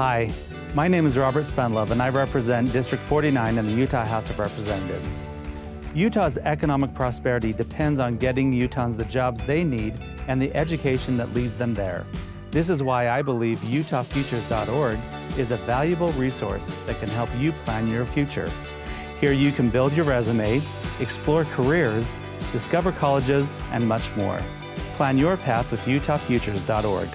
Hi, my name is Robert Spendlove and I represent District 49 in the Utah House of Representatives. Utah's economic prosperity depends on getting Utahns the jobs they need and the education that leads them there. This is why I believe UtahFutures.org is a valuable resource that can help you plan your future. Here you can build your resume, explore careers, discover colleges, and much more. Plan your path with UtahFutures.org.